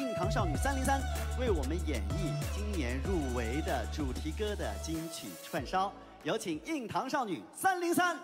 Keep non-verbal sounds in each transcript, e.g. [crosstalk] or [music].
硬糖少女三零三为我们演绎今年入围的主题歌的金曲串烧，有请硬糖少女三零三。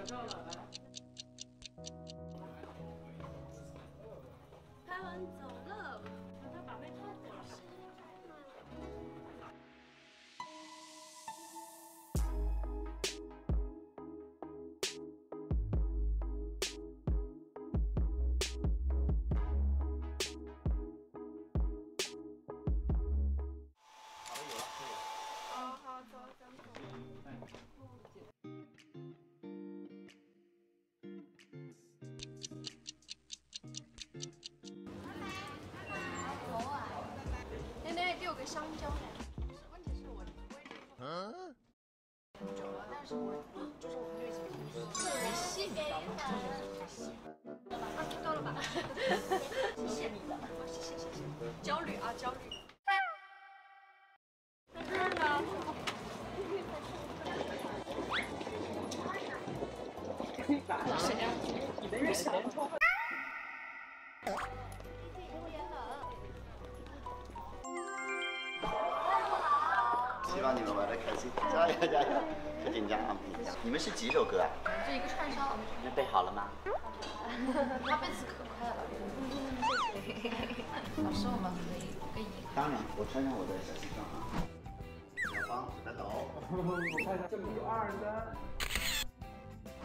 合照了，香蕉。问题是我我也嗯。久了，但是我就是我们就已经特别细，你 [laughs] 知道吗？啊，到了吧？[laughs] 谢谢你的，谢谢谢谢。焦虑啊，焦虑。希望你们玩的开心，加油加油！不紧张啊，不紧张。你们是几首歌啊？这一个串烧，你们背好了吗？他背词可快了。老师，我们可以跟一当然，我穿上我的小西装啊。小芳，带走。我看一下，[laughs] 这么一二三。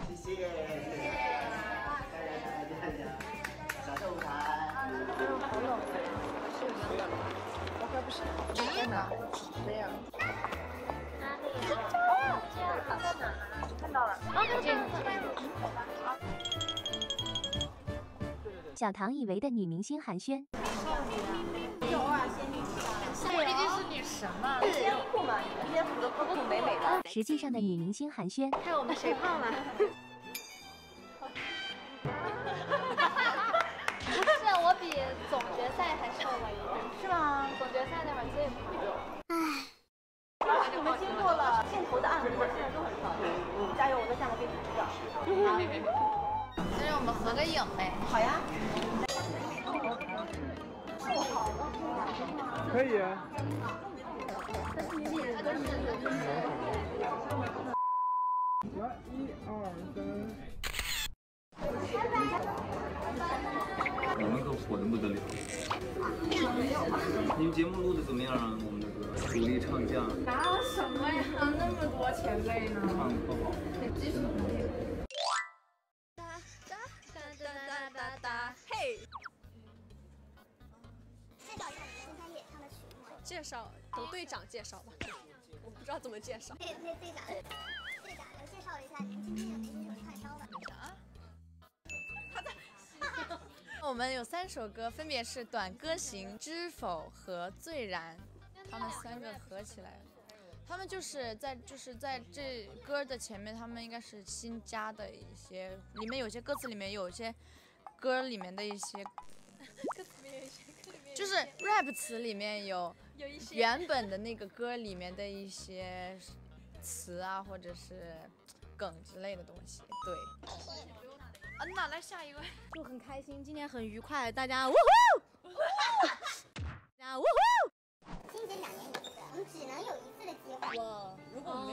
谢谢。小唐以为的女明星寒暄，有啊，仙女下。毕竟是女神嘛。仙妇嘛，天妇都都挺美美的。实际上的女明星寒暄，看我们谁胖了。不是，我比总决赛还瘦了影呗。好呀。可以。来，一二三。我们可火的不得了。你们节目录的怎么样啊？我们的歌，主力唱将，啊什么呀？那么多前辈呢？唱的不好。技术很绍由队长介绍吧，我不知道怎么介绍。队队队长，队长，我介绍一下你们今天有哪几首串烧的？[laughs] 我们有三首歌，分别是《短歌行》《知否》和《醉然》，他们三个合起来，他们就是在就是在这歌的前面，他们应该是新加的一些，里面有些歌词里面有一些歌里面的一些，就是 rap 词里面有有一些原本的那个歌里面的一些词啊，或者是梗之类的东西，对。嗯呐，来下一位。就很开心，今天很愉快，大家呜呼，[laughs] 大家呜呼。两年一次，我们只能有一次的机会。哇，如果我们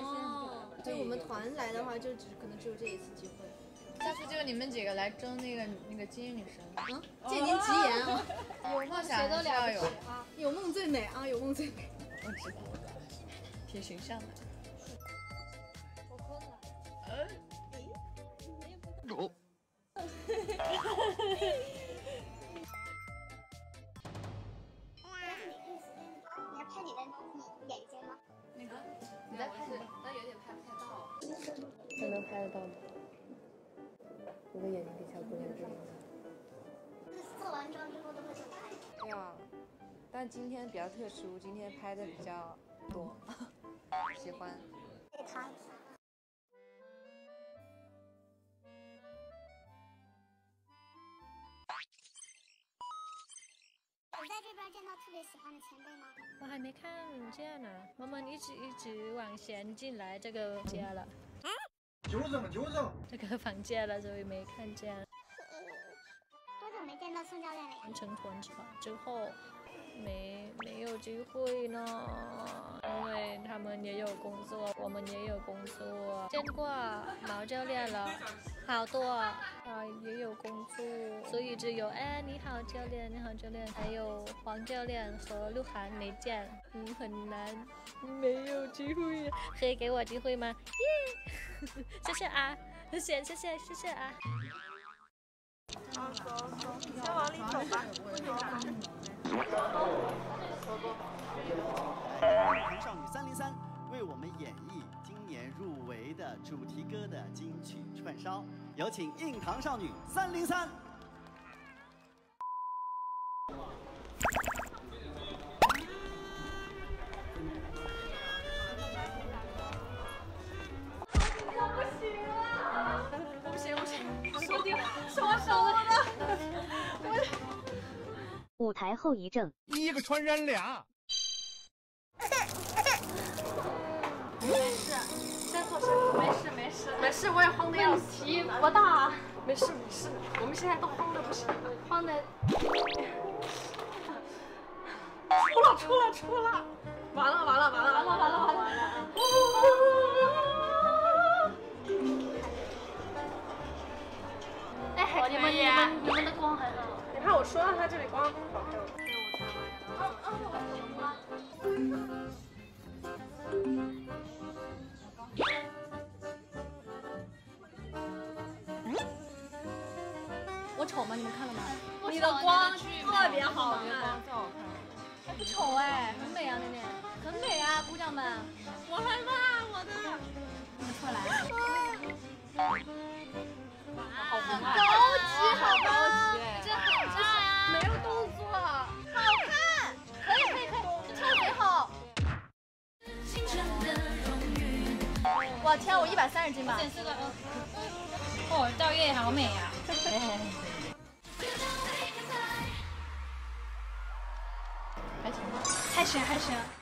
先，就我们团来的话，就只可能只有这一次机会。下次就你们几个来争那个那个金女神，嗯，借您吉言啊，有梦想都要有，有梦最美啊，有梦最美。我知道，挺形象的。我困了。哦，你 [laughs] 但今天比较特殊，今天拍的比较多，喜欢。给他。有在这边见到特别喜欢的前辈吗？我还没看见呢，我们一直一直往前进来这个房间了，纠正纠正。这个房间了，所以没看见。多久没见到宋教练了呀？完成团场之后，没没有机会呢，因为他们也有工作，我们也有工作。见过毛教练了，好多啊，也有工作，所以只有哎你好教练，你好教练，还有黄教练和鹿晗没见，嗯很难，没有机会，可以给我机会吗？耶，谢谢啊，谢谢谢谢谢谢啊。好走走，先往里走吧唐少女三零三为我们演绎今年入围的主题歌的金曲串烧，有请硬糖少女三零三。不行了不行，手顶是我手的。舞台后遗症，一个传染俩。先做声，没事没事没事，我也慌的要死。问题不大，没事没事，我们现在都慌的不行，慌的。[laughs] 出了出了出了，完了完了完了完了完了完了我丑吗？你们看了吗？你的光特别好看，还不丑哎，很美啊，那那，很美啊，姑娘们。我害怕我的。你们出来。好高级，好高级，天，我一百三十斤吧。哦，赵月好美呀、还行还行。不